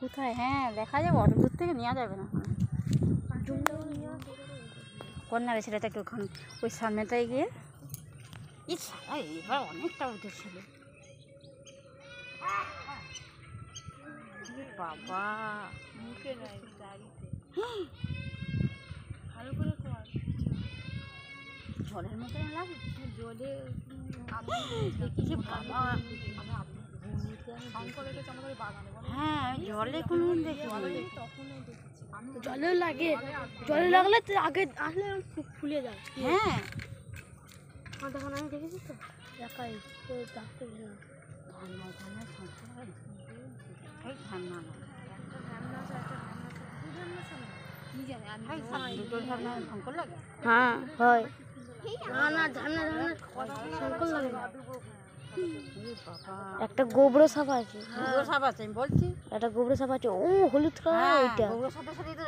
কোথায়? হ্যাঁ দেখা যাবে অত দূর থেকে নেওয়া যাবে না। কন্যারে ছেলেটা একটু ওখানে ওই সামনেটাই গিয়ে। ইচ্ছা এবার অনেকটা উঠে ছিল। এ বাবা। মুখে গাড়িতে ভালো করে ঝড়ের মতো লাগে জলে বাবা। হ্যাঁ জলে কোনো দেখি তখনই দেখেছি জলে লাগে। জলে লাগলে তো আগে আসলে ফুলে যায়। হ্যাঁ। তখন আমি দেখেছি তো একাই কেউ ডাকতে ঠান্ডা ঠান্ডা ঠান্ডা না। একটা ঝামনা আছে একটা ঝামনা আছে দু ঝামনা সামনে কি জানি আমি এই সামনে দুটো ঠান্ডা শঙ্কর লাগে হ্যাঁ হয়। না না ঝামনা ঝামনা শঙ্কর লাগে। এই বাবা একটা গোবরো সাপ আছে গোবর সাপ আছে আমি বলছি একটা গোবরো সাপ আছে ও হলুদ কালার হ্যাঁ ওইটা গোবর সাপের সাথেই তো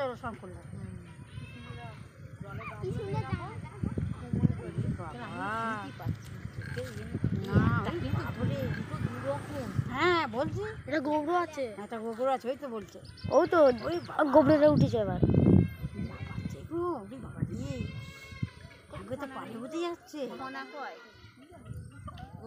হ্যাঁ বলছি এটা গোবরো আছে একটা গোবর আছে ওই তো বলছে ও তো গোবরোটা উঠেছে এবার বাচ্চা বাবা রে তো হতে যাচ্ছে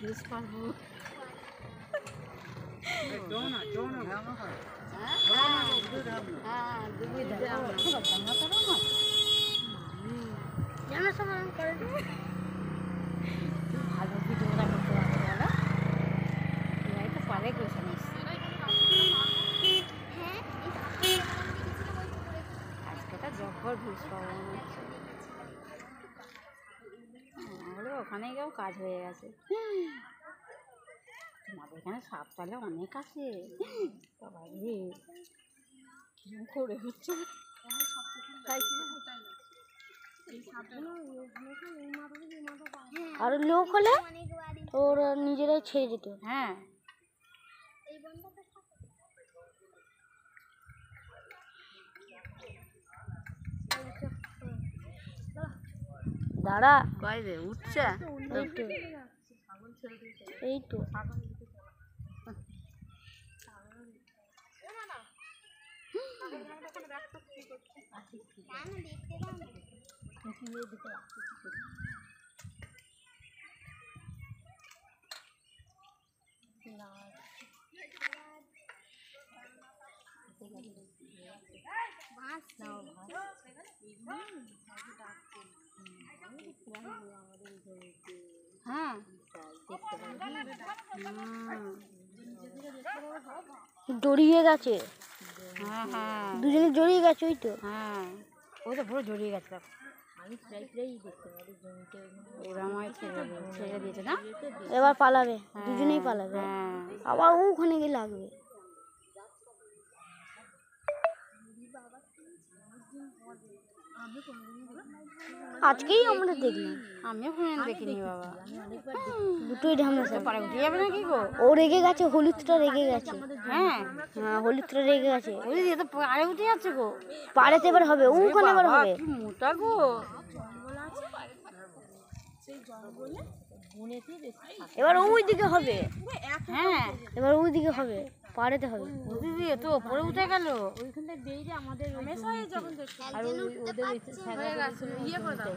বেশ পারব হ্যাঁ দুই ঝামনা জানা সময় করে ভালো ভিডিওটা করতে পারছে বলো এরাই তো পারে গো সমস্যা আজকে তো ঘুষ পাবো মনে হচ্ছে আমাদের ওখানে গিয়েও কাজ হয়ে গেছে। তোমাদের এখানে সাপ তাহলে অনেক আছে। বাবা রে করে হচ্ছে? তাই আর লোক হলে ওরা নিজেরাই ছেড়ে যেত হ্যাঁ। দাঁড়া। কয় রে উঠছে এই তো। এই তো হ্যাঁ। জড়িয়ে গেছে। হ্যাঁ হ্যাঁ। দুজনে জড়িয়ে গেছে ওই তো। হ্যাঁ। ওই তো পুরো জড়িয়ে গেছে এবার পালাবে দুজনেই পালাবে। আবার ওখানে গিয়ে লাগবে। আজকেই আমরা দেখলাম। আমিও কোনো দেখিনি বাবা। দুটোই তো পারে উঠে যাবে গো? ও রেগে গেছে হলুদটা রেগে গেছে। হ্যাঁ। হ্যাঁ হলুদটা রেগে গেছে। তো পারে উঠে যাচ্ছে গো। পাড়েতে এবার হবে ওখানে এবার হবে। মোটা গো। এবার ওই দিকে হবে। হ্যাঁ। এবার ওই দিকে হবে। পাড়েতে হবে দিয়ে তো ওপরে উঠে গেল। হয়ে গেছে। ইয়ে করে দাও।